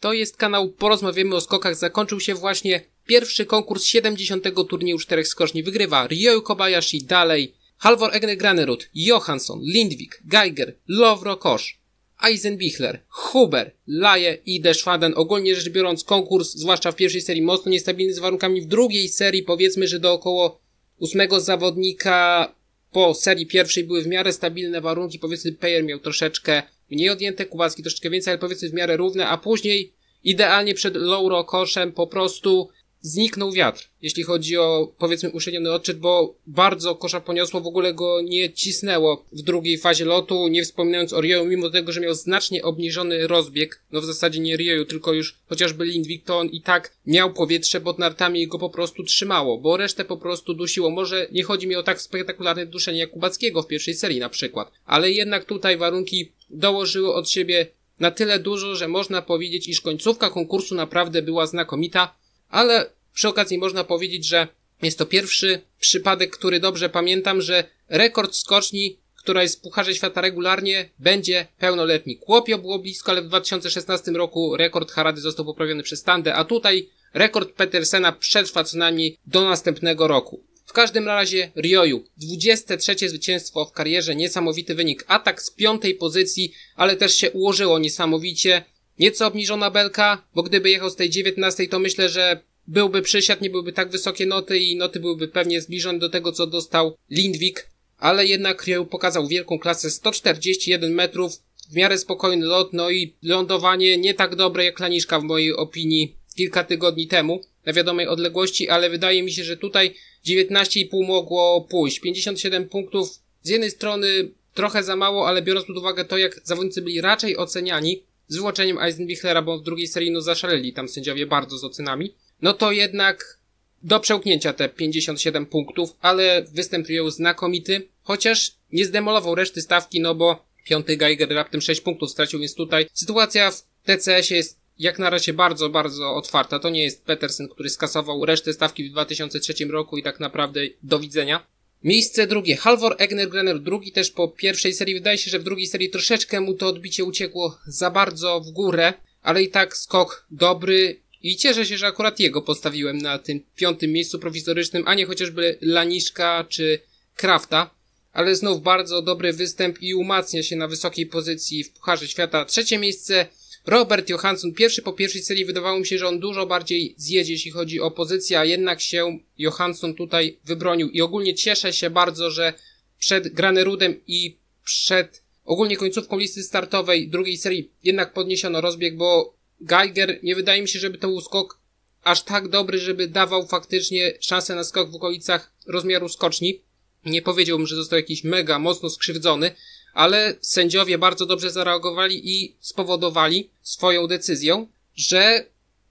To jest kanał Porozmawiamy o skokach. Zakończył się właśnie pierwszy konkurs 70. turnieju czterech skoczni. Wygrywa Ryoyu Kobayashi, dalej Halvor Egner Granerud, Johansson, Lindvik, Geiger, Lovro Kosz, Eisenbichler, Huber, Laje i Deschwaden. Ogólnie rzecz biorąc konkurs, zwłaszcza w pierwszej serii, mocno niestabilny z warunkami. W drugiej serii powiedzmy, że do około ósmego zawodnika po serii pierwszej były w miarę stabilne warunki. Powiedzmy Peyer miał troszeczkę mniej odjęte, Kubacki troszeczkę więcej, ale powiedzmy w miarę równe, a później idealnie przed Lauro Koszem po prostu zniknął wiatr, jeśli chodzi o powiedzmy uszczelniony odczyt, bo bardzo kosza poniosło, w ogóle go nie cisnęło w drugiej fazie lotu, nie wspominając o Rioju, mimo tego, że miał znacznie obniżony rozbieg, no w zasadzie nie Rioju, tylko już chociażby on i tak miał powietrze pod nartami i go po prostu trzymało, bo resztę po prostu dusiło. Może nie chodzi mi o tak spektakularne duszenie jak Kubackiego w pierwszej serii na przykład, ale jednak tutaj warunki dołożyły od siebie na tyle dużo, że można powiedzieć, iż końcówka konkursu naprawdę była znakomita, ale przy okazji można powiedzieć, że jest to pierwszy przypadek, który dobrze pamiętam, że rekord skoczni, która jest w Pucharze Świata regularnie, będzie pełnoletni. Kłopio było blisko, ale w 2016 roku rekord Harady został poprawiony przez Standę, a tutaj rekord Petersena przetrwa co najmniej do następnego roku. W każdym razie Rioju, 23 zwycięstwo w karierze, niesamowity wynik. Atak z piątej pozycji, ale też się ułożyło niesamowicie. Nieco obniżona belka, bo gdyby jechał z tej 19, to myślę, że byłby przysiad, nie byłyby tak wysokie noty i noty byłyby pewnie zbliżone do tego, co dostał Lindwik, ale jednak pokazał wielką klasę 141 metrów, w miarę spokojny lot, no i lądowanie nie tak dobre jak Laniszka w mojej opinii kilka tygodni temu na wiadomej odległości, ale wydaje mi się, że tutaj 19,5 mogło pójść. 57 punktów z jednej strony trochę za mało, ale biorąc pod uwagę to, jak zawodnicy byli raczej oceniani, z wyłączeniem Eisenbichlera, bo w drugiej serii no zaszaleli tam sędziowie bardzo z ocenami, no to jednak do przełknięcia te 57 punktów, ale występ Rio znakomity, chociaż nie zdemolował reszty stawki, no bo piąty Geiger raptem 6 punktów stracił, więc tutaj sytuacja w TCS-ie jest jak na razie bardzo, bardzo otwarta. To nie jest Petersen, który skasował resztę stawki w 2003 roku i tak naprawdę do widzenia. Miejsce drugie. Halvor Egner Grenner drugi też po pierwszej serii. Wydaje się, że w drugiej serii troszeczkę mu to odbicie uciekło za bardzo w górę, ale i tak skok dobry i cieszę się, że akurat jego postawiłem na tym piątym miejscu prowizorycznym, a nie chociażby Laniszka czy Krafta. Ale znów bardzo dobry występ i umacnia się na wysokiej pozycji w Pucharze Świata. Trzecie miejsce Robert Johansson. Pierwszy po pierwszej serii wydawało mi się, że on dużo bardziej zjedzie, jeśli chodzi o pozycję, a jednak się Johansson tutaj wybronił. I ogólnie cieszę się bardzo, że przed Granerudem i przed ogólnie końcówką listy startowej drugiej serii jednak podniesiono rozbieg, bo Geiger nie wydaje mi się, żeby to był skok aż tak dobry, żeby dawał faktycznie szansę na skok w okolicach rozmiaru skoczni. Nie powiedziałbym, że został jakiś mega mocno skrzywdzony, ale sędziowie bardzo dobrze zareagowali i spowodowali swoją decyzją, że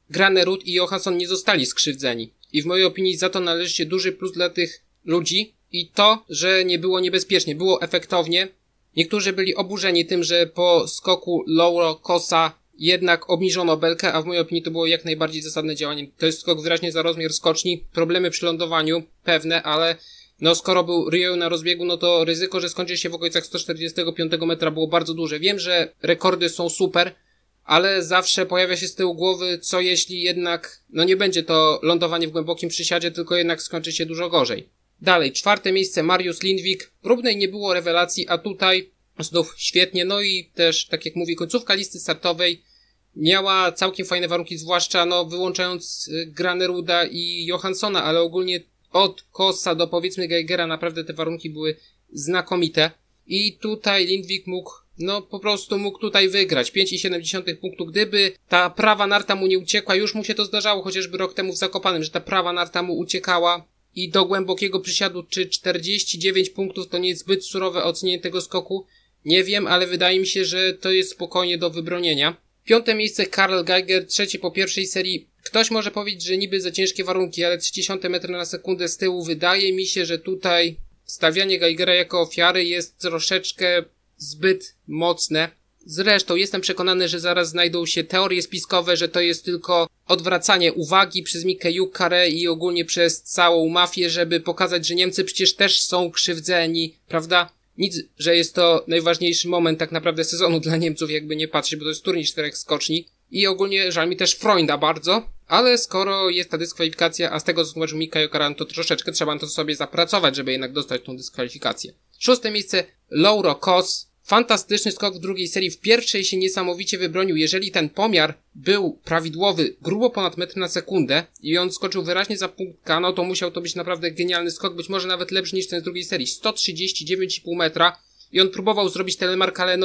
Granerud i Johansson nie zostali skrzywdzeni. I w mojej opinii za to należy się duży plus dla tych ludzi i to, że nie było niebezpiecznie, było efektownie. Niektórzy byli oburzeni tym, że po skoku Lauro Kosa jednak obniżono belkę, a w mojej opinii to było jak najbardziej zasadne działanie. To jest skok wyraźnie za rozmiar skoczni, problemy przy lądowaniu pewne, ale no skoro był Rio na rozbiegu, no to ryzyko, że skończy się w okolicach 145 metra było bardzo duże. Wiem, że rekordy są super, ale zawsze pojawia się z tyłu głowy, co jeśli jednak, no nie będzie to lądowanie w głębokim przysiadzie, tylko jednak skończy się dużo gorzej. Dalej, czwarte miejsce Mariusz Lindwik. Próbnej nie było rewelacji, a tutaj znów świetnie. No i też, tak jak mówi, końcówka listy startowej miała całkiem fajne warunki, zwłaszcza no wyłączając y, Graneruda i Johanssona, ale ogólnie od Kossa do powiedzmy Geigera naprawdę te warunki były znakomite. I tutaj Lindwik mógł, no po prostu mógł tutaj wygrać. 5,7 punktu. Gdyby ta prawa narta mu nie uciekła, już mu się to zdarzało, chociażby rok temu w Zakopanym, że ta prawa narta mu uciekała i do głębokiego przysiadu, czy 49 punktów to nie jest zbyt surowe ocenienie tego skoku. Nie wiem, ale wydaje mi się, że to jest spokojnie do wybronienia. Piąte miejsce Karl Geiger, trzeci po pierwszej serii. Ktoś może powiedzieć, że niby za ciężkie warunki, ale 30 metry na sekundę z tyłu. Wydaje mi się, że tutaj stawianie Geigera jako ofiary jest troszeczkę zbyt mocne. Zresztą jestem przekonany, że zaraz znajdą się teorie spiskowe, że to jest tylko odwracanie uwagi przez Mikę Jukarę i ogólnie przez całą mafię, żeby pokazać, że Niemcy przecież też są krzywdzeni, prawda? Nic, że jest to najważniejszy moment tak naprawdę sezonu dla Niemców, jakby nie patrzeć, bo to jest turniej czterech skoczni. I ogólnie żal mi też Freunda bardzo, ale skoro jest ta dyskwalifikacja, a z tego co tłumaczył Mikael Karan, to troszeczkę trzeba to sobie zapracować, żeby jednak dostać tą dyskwalifikację. Szóste miejsce, Lauro Kos. Fantastyczny skok w drugiej serii. W pierwszej się niesamowicie wybronił. Jeżeli ten pomiar był prawidłowy, grubo ponad metr na sekundę i on skoczył wyraźnie za punkt K, no to musiał to być naprawdę genialny skok, być może nawet lepszy niż ten z drugiej serii. 139,5 metra i on próbował zrobić telemark, ale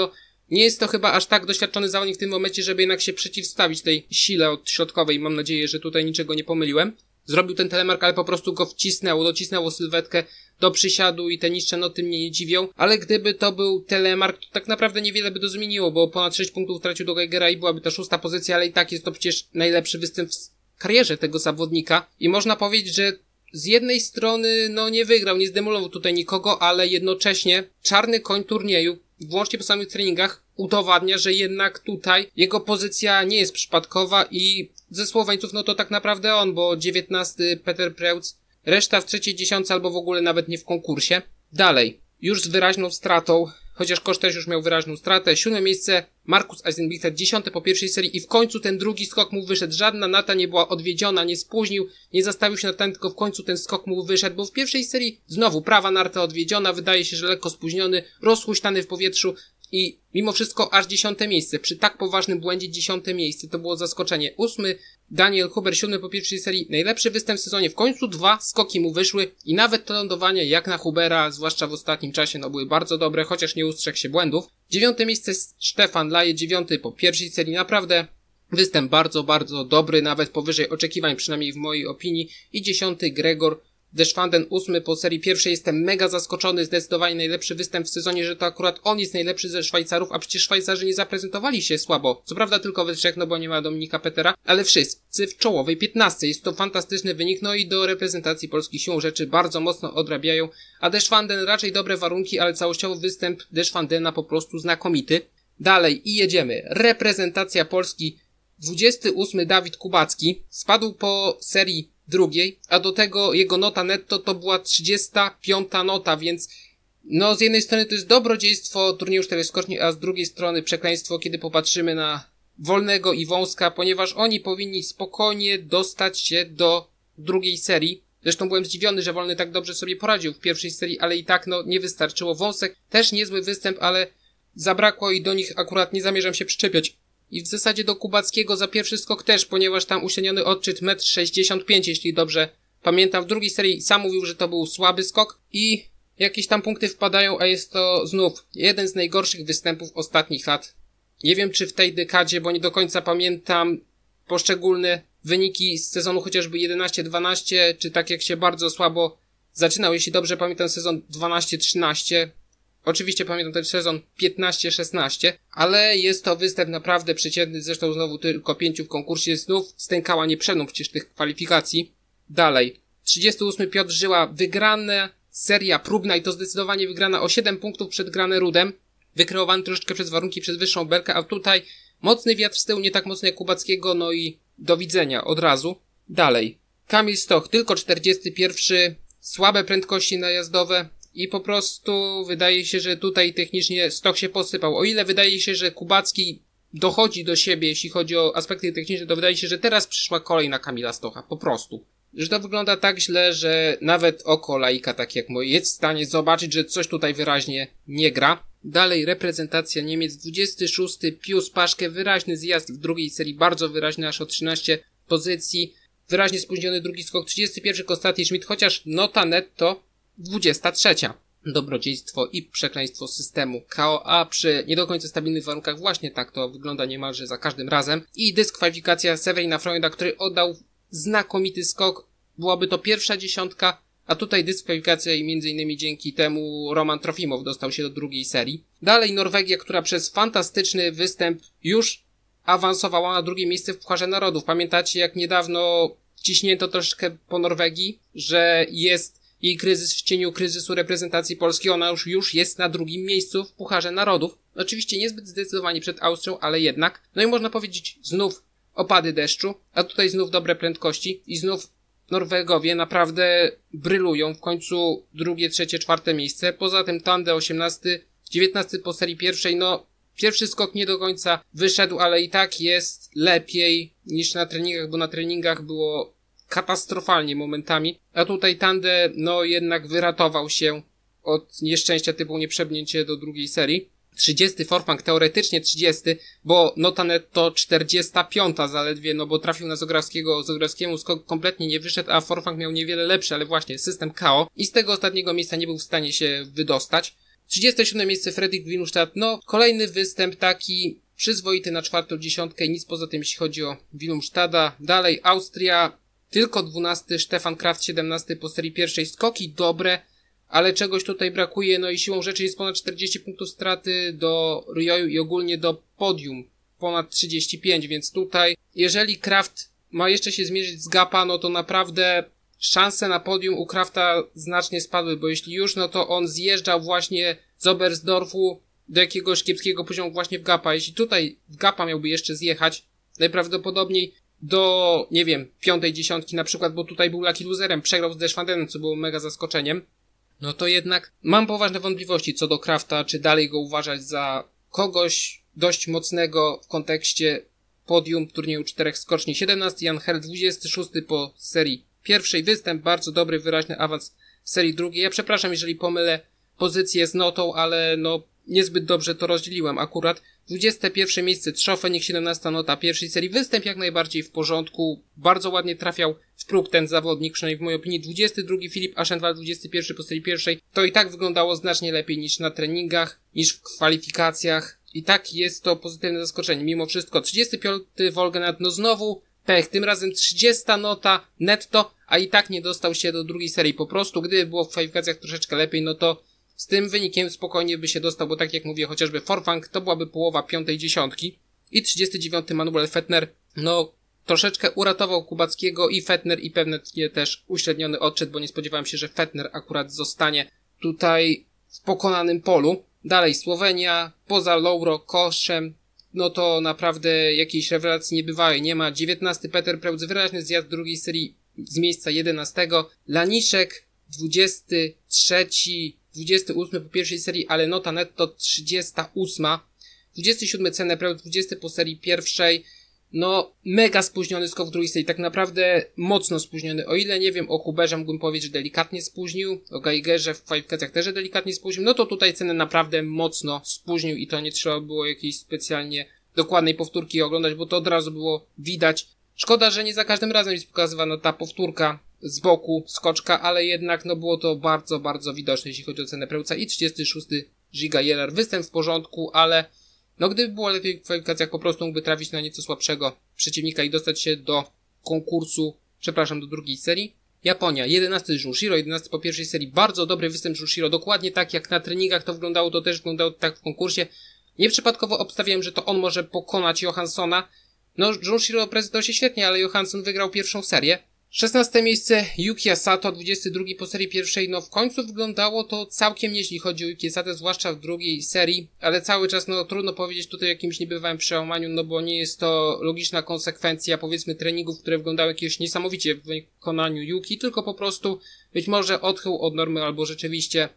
nie jest to chyba aż tak doświadczony zawodnik w tym momencie, żeby jednak się przeciwstawić tej sile od środkowej. Mam nadzieję, że tutaj niczego nie pomyliłem. Zrobił ten telemark, ale po prostu go wcisnęło, docisnęło sylwetkę do przysiadu i te niższe noty mnie nie dziwią, ale gdyby to był telemark, to tak naprawdę niewiele by to zmieniło, bo ponad 6 punktów tracił do Geigera i byłaby to szósta pozycja, ale i tak jest to przecież najlepszy występ w karierze tego zawodnika i można powiedzieć, że z jednej strony, no nie wygrał, nie zdemolował tutaj nikogo, ale jednocześnie czarny koń turnieju, włącznie po samych treningach, udowadnia, że jednak tutaj jego pozycja nie jest przypadkowa i ze Słoweńców, no to tak naprawdę on, bo 19 Peter Preutz, reszta w trzeciej dziesiątce albo w ogóle nawet nie w konkursie. Dalej, już z wyraźną stratą, chociaż Kosz też już miał wyraźną stratę. Siódme miejsce Markus Eisenbichler, dziesiąte po pierwszej serii i w końcu ten drugi skok mu wyszedł. Żadna nata nie była odwiedziona, nie spóźnił, nie zastawił się na ten, tylko w końcu ten skok mu wyszedł, bo w pierwszej serii znowu prawa narta odwiedziona, wydaje się, że lekko spóźniony, rozhuśtany w powietrzu, i mimo wszystko aż dziesiąte miejsce. Przy tak poważnym błędzie dziesiąte miejsce. To było zaskoczenie. Ósmy Daniel Huber, siódmy po pierwszej serii. Najlepszy występ w sezonie. W końcu dwa skoki mu wyszły i nawet to lądowanie jak na Hubera, zwłaszcza w ostatnim czasie, no były bardzo dobre, chociaż nie ustrzegł się błędów. Dziewiąte miejsce Stefan Laje, dziewiąty po pierwszej serii. Naprawdę występ bardzo, bardzo dobry, nawet powyżej oczekiwań, przynajmniej w mojej opinii. I dziesiąty Gregor Deszwanden ósmy po serii pierwszej jestem mega zaskoczony, zdecydowanie najlepszy występ w sezonie, że to akurat on jest najlepszy ze Szwajcarów, a przecież Szwajcarzy nie zaprezentowali się słabo. Co prawda tylko we trzech, no bo nie ma Dominika Petera, ale wszyscy w czołowej 15. Jest to fantastyczny wynik, no i do reprezentacji Polski siłą rzeczy bardzo mocno odrabiają, a Deszwanden raczej dobre warunki, ale całościowy występ Deszwandena po prostu znakomity. Dalej i jedziemy. Reprezentacja Polski 28 Dawid Kubacki spadł po serii drugiej, a do tego jego nota netto to była 35 nota, więc no z jednej strony to jest dobrodziejstwo turnieju 4 skoczni, a z drugiej strony przekleństwo, kiedy popatrzymy na Wolnego i Wąska, ponieważ oni powinni spokojnie dostać się do drugiej serii. Zresztą byłem zdziwiony, że Wolny tak dobrze sobie poradził w pierwszej serii, ale i tak no nie wystarczyło. Wąsek też niezły występ, ale zabrakło i do nich akurat nie zamierzam się przyczepiać. I w zasadzie do Kubackiego za pierwszy skok też, ponieważ tam uśredniony odczyt 1,65 m, jeśli dobrze pamiętam. W drugiej serii sam mówił, że to był słaby skok i jakieś tam punkty wpadają, a jest to znów jeden z najgorszych występów ostatnich lat. Nie wiem, czy w tej dekadzie, bo nie do końca pamiętam poszczególne wyniki z sezonu chociażby 11-12, czy tak jak się bardzo słabo zaczynał, jeśli dobrze pamiętam sezon 12-13, Oczywiście pamiętam ten sezon 15-16, ale jest to występ naprawdę przeciętny, zresztą znowu tylko pięciu w konkursie, znów stękała nie przejdą przecież tych kwalifikacji. Dalej. 38 Piotr Żyła, wygrana seria próbna i to zdecydowanie wygrana o 7 punktów przed Granerudem, wykreowany troszeczkę przez warunki przez wyższą belkę, a tutaj mocny wiatr z tyłu, nie tak mocny jak Kubackiego, no i do widzenia od razu. Dalej. Kamil Stoch, tylko 41, słabe prędkości najazdowe, i po prostu wydaje się, że tutaj technicznie stok się posypał. O ile wydaje się, że Kubacki dochodzi do siebie, jeśli chodzi o aspekty techniczne, to wydaje się, że teraz przyszła kolej na Kamila Stocha. Po prostu. Że to wygląda tak źle, że nawet oko laika, tak jak mój, jest w stanie zobaczyć, że coś tutaj wyraźnie nie gra. Dalej reprezentacja Niemiec 26. Pius Paszke, wyraźny zjazd w drugiej serii, bardzo wyraźny, aż o 13 pozycji. Wyraźnie spóźniony drugi skok, 31 Konstantin Schmidt, chociaż nota netto 23. Dobrodziejstwo i przekleństwo systemu KOA przy nie do końca stabilnych warunkach właśnie tak to wygląda niemalże za każdym razem. I dyskwalifikacja Severina Freunda, który oddał znakomity skok. Byłaby to pierwsza dziesiątka, a tutaj dyskwalifikacja i innymi dzięki temu Roman Trofimow dostał się do drugiej serii. Dalej Norwegia, która przez fantastyczny występ już awansowała na drugie miejsce w Pucharze Narodów. Pamiętacie jak niedawno ciśnięto troszkę po Norwegii, że jest jej kryzys w cieniu kryzysu reprezentacji Polski, ona już, już jest na drugim miejscu w Pucharze Narodów. Oczywiście niezbyt zdecydowanie przed Austrią, ale jednak. No i można powiedzieć znów opady deszczu, a tutaj znów dobre prędkości i znów Norwegowie naprawdę brylują w końcu drugie, trzecie, czwarte miejsce. Poza tym Tande 18, 19 po serii pierwszej, no Pierwszy skok nie do końca wyszedł, ale i tak jest lepiej niż na treningach, bo na treningach było katastrofalnie momentami, a tutaj Tande no jednak wyratował się od nieszczęścia typu nieprzebnięcie do drugiej serii. 30 Forfang, teoretycznie 30, bo nota netto 45 zaledwie, no bo trafił na Zograwskiego, Zograwskiemu skok kompletnie nie wyszedł, a Forfang miał niewiele lepszy, ale właśnie system KO i z tego ostatniego miejsca nie był w stanie się wydostać. 37 miejsce Fredrik Winustad, no kolejny występ taki przyzwoity na czwartą dziesiątkę nic poza tym jeśli chodzi o Wilumstada. Dalej Austria, tylko 12, Stefan Kraft 17 po serii pierwszej, skoki dobre, ale czegoś tutaj brakuje, no i siłą rzeczy jest ponad 40 punktów straty do Rioju i ogólnie do podium, ponad 35, więc tutaj, jeżeli Kraft ma jeszcze się zmierzyć z Gapa, no to naprawdę szanse na podium u Krafta znacznie spadły, bo jeśli już, no to on zjeżdżał właśnie z Oberstdorfu do jakiegoś kiepskiego poziomu właśnie w Gapa. Jeśli tutaj w Gapa miałby jeszcze zjechać, najprawdopodobniej do, nie wiem, piątej dziesiątki na przykład, bo tutaj był lucky loserem, przegrał z Deschwandenem, co było mega zaskoczeniem, no to jednak mam poważne wątpliwości co do Krafta, czy dalej go uważać za kogoś dość mocnego w kontekście podium turnieju czterech skoczni. 17 Jan Hel, 26 po serii pierwszej występ, bardzo dobry, wyraźny awans w serii drugiej. Ja przepraszam, jeżeli pomylę pozycję z notą, ale no niezbyt dobrze to rozdzieliłem akurat. 21 miejsce Trzofenik, 17 nota pierwszej serii. Występ jak najbardziej w porządku. Bardzo ładnie trafiał w próg ten zawodnik, przynajmniej w mojej opinii. 22 Filip Aschenwald, 21 po serii pierwszej. To i tak wyglądało znacznie lepiej niż na treningach, niż w kwalifikacjach. I tak jest to pozytywne zaskoczenie. Mimo wszystko 35 Wolgenat, no znowu pech. Tym razem 30 nota netto, a i tak nie dostał się do drugiej serii. Po prostu, gdyby było w kwalifikacjach troszeczkę lepiej, no to z tym wynikiem spokojnie by się dostał, bo tak jak mówię, chociażby Forfang to byłaby połowa piątej dziesiątki. I 39 Manuel Fettner, no troszeczkę uratował Kubackiego i Fettner i pewnie też uśredniony odszedł, bo nie spodziewałem się, że Fettner akurat zostanie tutaj w pokonanym polu. Dalej Słowenia, poza Lauro Koszem, no to naprawdę jakiejś rewelacji nie bywały. Nie ma 19 Peter Preutz, wyraźny zjazd drugiej serii z miejsca 11. Laniszek 23 28 po pierwszej serii, ale nota netto 38. 27 cenę prawie 20 po serii pierwszej. No, mega spóźniony skok drugiej serii, tak naprawdę mocno spóźniony. O ile nie wiem, o Huberze mógłbym powiedzieć, że delikatnie spóźnił, o Geigerze w kwalifikacjach też delikatnie spóźnił, no to tutaj cenę naprawdę mocno spóźnił i to nie trzeba było jakiejś specjalnie dokładnej powtórki oglądać, bo to od razu było widać. Szkoda, że nie za każdym razem jest pokazywana ta powtórka, z boku skoczka, ale jednak no było to bardzo, bardzo widoczne, jeśli chodzi o cenę Preuca i 36 Giga Jeller. Występ w porządku, ale no gdyby było lepiej w kwalifikacjach, po prostu mógłby trafić na nieco słabszego przeciwnika i dostać się do konkursu, przepraszam, do drugiej serii. Japonia, 11 Junshiro, 11 po pierwszej serii, bardzo dobry występ Junshiro, dokładnie tak jak na treningach to wyglądało, to też wyglądało tak w konkursie. Nieprzypadkowo obstawiałem, że to on może pokonać Johanssona. No, Junshiro prezentował się świetnie, ale Johansson wygrał pierwszą serię. 16 miejsce Yuki Asato, 22 po serii pierwszej. No w końcu wyglądało to całkiem nieźle, chodzi o Yuki Asato, zwłaszcza w drugiej serii, ale cały czas no trudno powiedzieć tutaj o jakimś niebywałym przełamaniu, no bo nie jest to logiczna konsekwencja powiedzmy treningów, które wyglądały jakieś niesamowicie w wykonaniu Yuki, tylko po prostu być może odchył od normy albo rzeczywiście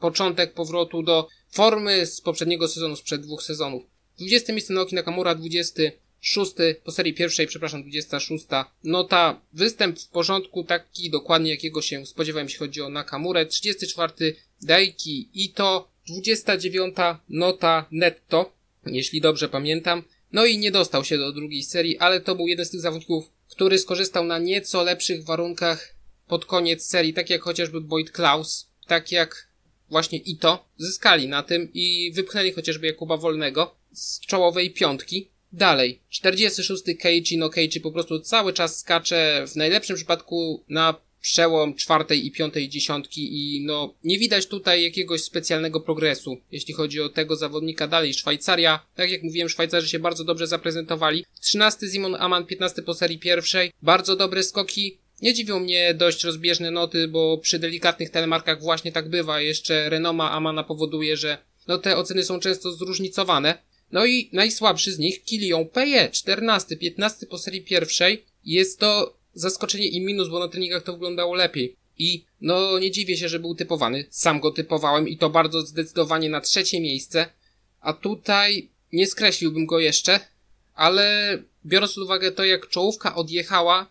początek powrotu do formy z poprzedniego sezonu, sprzed dwóch sezonów. 20 miejsce Naoki Nakamura, 20 szósty, po serii pierwszej, przepraszam, 26. Nota, występ w porządku, taki dokładnie jakiego się spodziewałem, jeśli chodzi o Nakamurę. 34. Daiki Ito, 29. nota netto, jeśli dobrze pamiętam. No i nie dostał się do drugiej serii, ale to był jeden z tych zawodników, który skorzystał na nieco lepszych warunkach pod koniec serii, tak jak chociażby Boyd Klaus, tak jak właśnie Ito, zyskali na tym i wypchnęli chociażby Jakuba Wolnego z czołowej piątki. Dalej, 46 Keiji, no Keiji po prostu cały czas skacze w najlepszym przypadku na przełom czwartej i piątej dziesiątki i no nie widać tutaj jakiegoś specjalnego progresu, jeśli chodzi o tego zawodnika. Dalej Szwajcaria, tak jak mówiłem, Szwajcarzy się bardzo dobrze zaprezentowali. 13 Simon Aman, 15 po serii pierwszej, bardzo dobre skoki. Nie dziwią mnie dość rozbieżne noty, bo przy delikatnych telemarkach właśnie tak bywa. Jeszcze renoma Amana powoduje, że no te oceny są często zróżnicowane. No i najsłabszy z nich, Kilion Peje, 14, 15 po serii pierwszej. Jest to zaskoczenie i minus, bo na treningach to wyglądało lepiej. I no nie dziwię się, że był typowany. Sam go typowałem i to bardzo zdecydowanie na trzecie miejsce. A tutaj nie skreśliłbym go jeszcze, ale biorąc pod uwagę to, jak czołówka odjechała,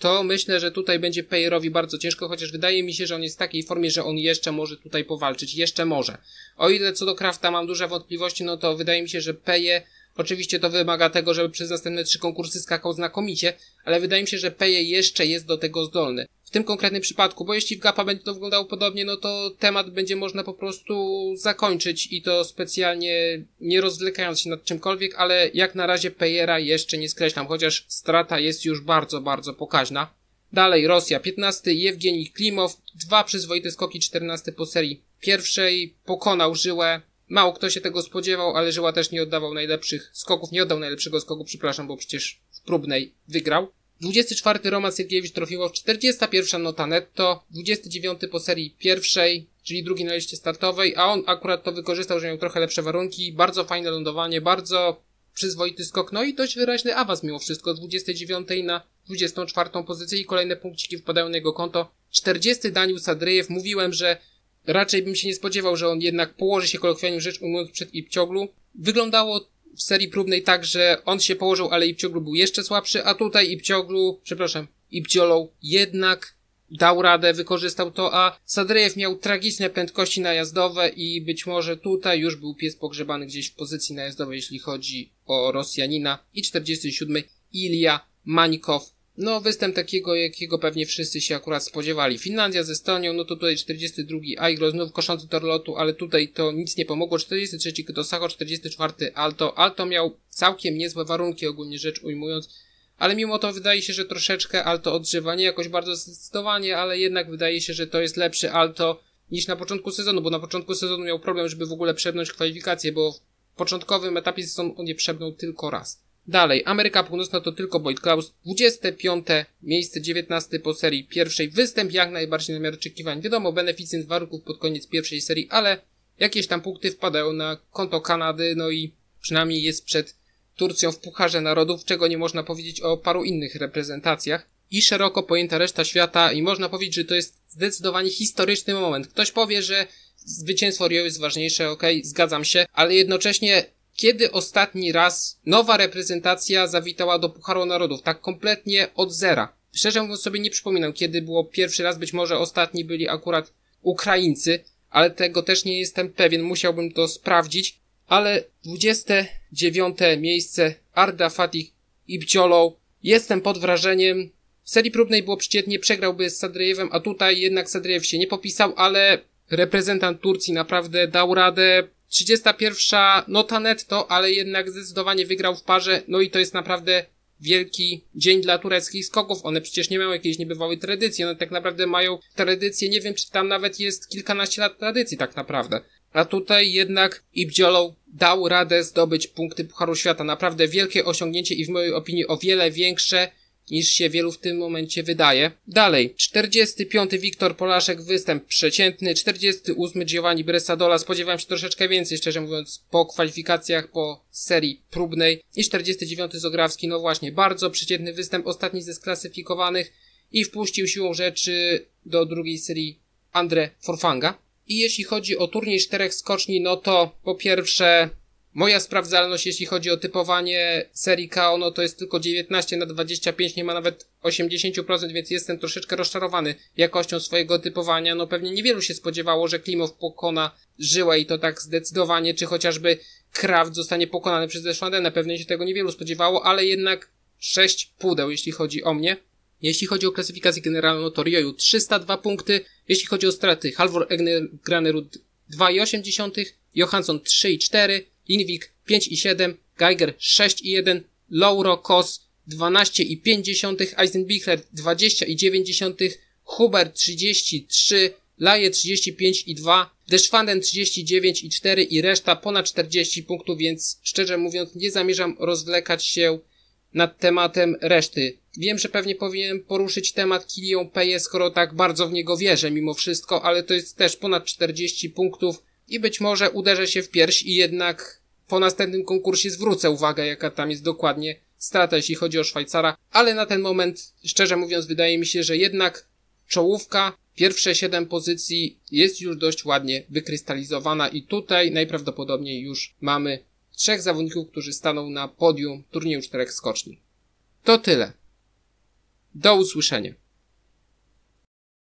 to myślę, że tutaj będzie Payerowi bardzo ciężko, chociaż wydaje mi się, że on jest w takiej formie, że on jeszcze może tutaj powalczyć, jeszcze może. O ile co do Krafta mam duże wątpliwości, no to wydaje mi się, że Paye Oczywiście to wymaga tego, żeby przez następne trzy konkursy skakał znakomicie, ale wydaje mi się, że Peje jeszcze jest do tego zdolny. W tym konkretnym przypadku, bo jeśli w Gapa będzie to wyglądało podobnie, no to temat będzie można po prostu zakończyć i to specjalnie nie rozwlekając się nad czymkolwiek, ale jak na razie Pejera jeszcze nie skreślam, chociaż strata jest już bardzo, bardzo pokaźna. Dalej Rosja 15, Jewgenij Klimow, dwa przyzwoite skoki 14 po serii pierwszej, pokonał Żyłę, Mało kto się tego spodziewał, ale Żyła też nie oddawał najlepszych skoków, nie oddał najlepszego skoku, przepraszam, bo przecież w próbnej wygrał. 24 Roman Siergiewicz Trofiłow, 41 nota netto, 29 po serii pierwszej, czyli drugi na liście startowej, a on akurat to wykorzystał, że miał trochę lepsze warunki, bardzo fajne lądowanie, bardzo przyzwoity skok, no i dość wyraźny awans mimo wszystko, 29 na 24 pozycję i kolejne punkciki wpadają na jego konto. 40 Daniel Sadryjew, mówiłem, że Raczej bym się nie spodziewał, że on jednak położy się kolokwialnie rzecz ujmując przed Ipcioglu. Wyglądało w serii próbnej tak, że on się położył, ale Ipcioglu był jeszcze słabszy, a tutaj Ipcioglu, przepraszam, Ipciolą jednak dał radę, wykorzystał to, a Sadrejew miał tragiczne prędkości najazdowe i być może tutaj już był pies pogrzebany gdzieś w pozycji najazdowej, jeśli chodzi o Rosjanina. I 47 Ilja Mańkow no, występ takiego, jakiego pewnie wszyscy się akurat spodziewali. Finlandia z Estonią, no to tutaj 42 Aigro, znów koszący tor lotu, ale tutaj to nic nie pomogło. 43 Sacho, 44 Alto. Alto miał całkiem niezłe warunki, ogólnie rzecz ujmując, ale mimo to wydaje się, że troszeczkę Alto odżywa, nie jakoś bardzo zdecydowanie, ale jednak wydaje się, że to jest lepszy Alto niż na początku sezonu, bo na początku sezonu miał problem, żeby w ogóle przebnąć kwalifikacje, bo w początkowym etapie sezonu on je przebnął tylko raz. Dalej, Ameryka Północna to tylko Boyd Klaus. 25 miejsce, 19 po serii pierwszej. Występ jak najbardziej na miarę oczekiwań. Wiadomo, beneficjent warunków pod koniec pierwszej serii, ale jakieś tam punkty wpadają na konto Kanady, no i przynajmniej jest przed Turcją w Pucharze Narodów, czego nie można powiedzieć o paru innych reprezentacjach. I szeroko pojęta reszta świata i można powiedzieć, że to jest zdecydowanie historyczny moment. Ktoś powie, że zwycięstwo Rio jest ważniejsze, okay, zgadzam się, ale jednocześnie kiedy ostatni raz nowa reprezentacja zawitała do Pucharu Narodów, tak kompletnie od zera. Szczerze mówiąc sobie nie przypominam, kiedy było pierwszy raz, być może ostatni byli akurat Ukraińcy, ale tego też nie jestem pewien, musiałbym to sprawdzić. Ale 29 miejsce Arda Fatih Ibciolą. Jestem pod wrażeniem. W serii próbnej było przeciętnie, przegrałby z Sadrejewem, a tutaj jednak Sadrejew się nie popisał, ale reprezentant Turcji naprawdę dał radę. 31 nota netto, ale jednak zdecydowanie wygrał w parze, no i to jest naprawdę wielki dzień dla tureckich skoków. One przecież nie mają jakiejś niebywałej tradycji, one tak naprawdę mają tradycję, nie wiem czy tam nawet jest kilkanaście lat tradycji tak naprawdę. A tutaj jednak Ibdziolą dał radę zdobyć punkty Pucharu Świata. Naprawdę wielkie osiągnięcie i w mojej opinii o wiele większe niż się wielu w tym momencie wydaje. Dalej, 45. Wiktor Polaszek, występ przeciętny, 48. Giovanni Bressadola, spodziewałem się troszeczkę więcej, szczerze mówiąc, po kwalifikacjach, po serii próbnej i 49. Zograwski, no właśnie, bardzo przeciętny występ, ostatni ze sklasyfikowanych i wpuścił siłą rzeczy do drugiej serii Andre Forfanga. I jeśli chodzi o turniej czterech skoczni, no to po pierwsze Moja sprawdzalność, jeśli chodzi o typowanie serii KO, no to jest tylko 19 na 25, nie ma nawet 80%, więc jestem troszeczkę rozczarowany jakością swojego typowania. No pewnie niewielu się spodziewało, że Klimow pokona Żyłę i to tak zdecydowanie, czy chociażby Kraft zostanie pokonany przez Deschwandenę. Pewnie się tego niewielu spodziewało, ale jednak 6 pudeł, jeśli chodzi o mnie. Jeśli chodzi o klasyfikację generalną, no to Rioju 302 punkty. Jeśli chodzi o straty, Halvor Egner Granerud 2,8, Johansson 3,4, Lindwik 5,7, Geiger 6,1, Lauro Kos 12,5, Eisenbichler 20,9, Huber 33, Laje 35,2, Deschwanden 39,4 i reszta ponad 40 punktów, więc szczerze mówiąc nie zamierzam rozwlekać się nad tematem reszty. Wiem, że pewnie powinienem poruszyć temat Kilion Peje, skoro tak bardzo w niego wierzę mimo wszystko, ale to jest też ponad 40 punktów i być może uderzę się w pierś i jednak po następnym konkursie zwrócę uwagę, jaka tam jest dokładnie strata, jeśli chodzi o Szwajcara, ale na ten moment, szczerze mówiąc, wydaje mi się, że jednak czołówka, pierwsze siedem pozycji jest już dość ładnie wykrystalizowana i tutaj najprawdopodobniej już mamy trzech zawodników, którzy staną na podium turnieju czterech skoczni. To tyle. Do usłyszenia.